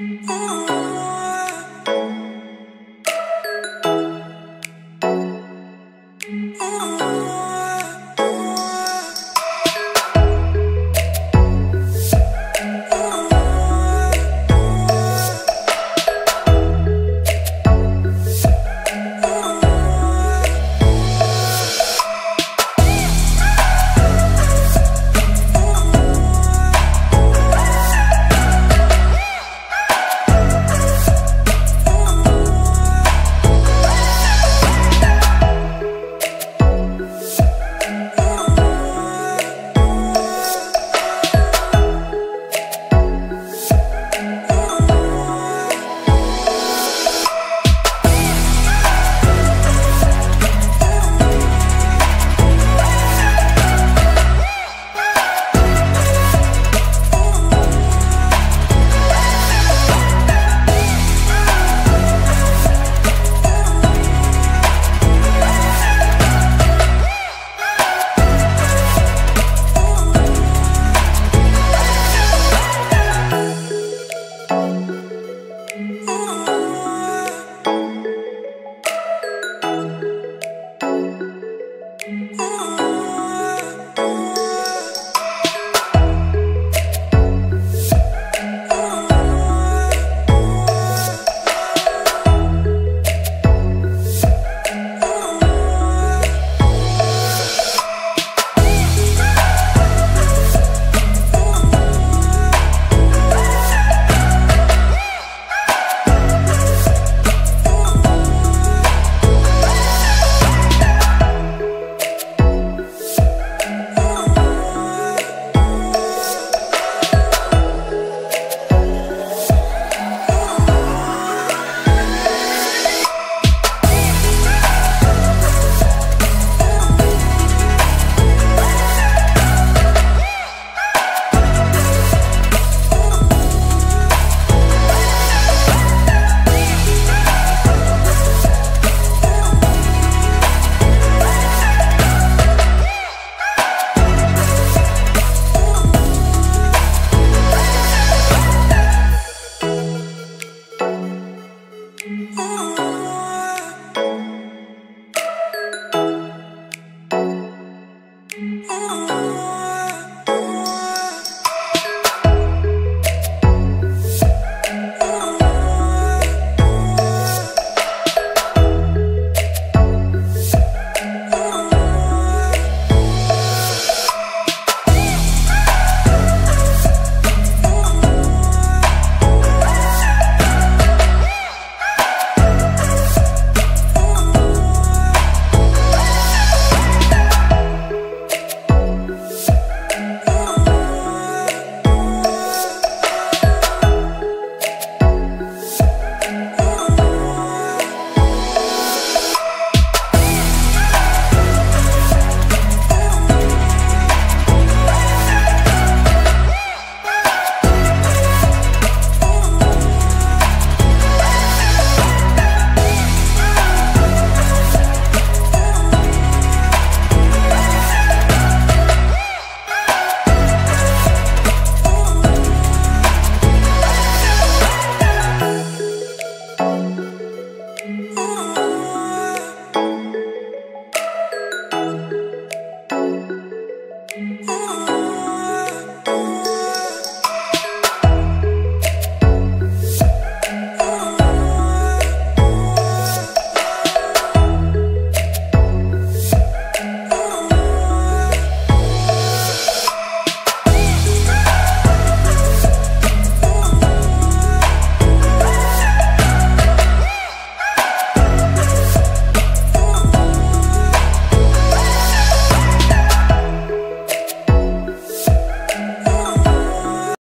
Ooh.